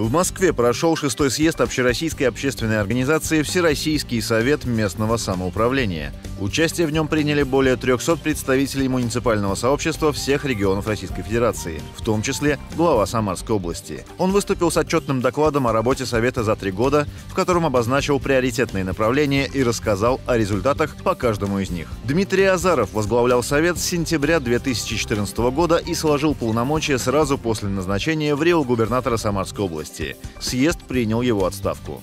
В Москве прошел шестой съезд Общероссийской общественной организации «Всероссийский совет местного самоуправления». Участие в нем приняли более 300 представителей муниципального сообщества всех регионов Российской Федерации, в том числе глава Самарской области. Он выступил с отчетным докладом о работе Совета за три года, в котором обозначил приоритетные направления и рассказал о результатах по каждому из них. Дмитрий Азаров возглавлял Совет с сентября 2014 года и сложил полномочия сразу после назначения в Рио губернатора Самарской области. Съезд принял его отставку.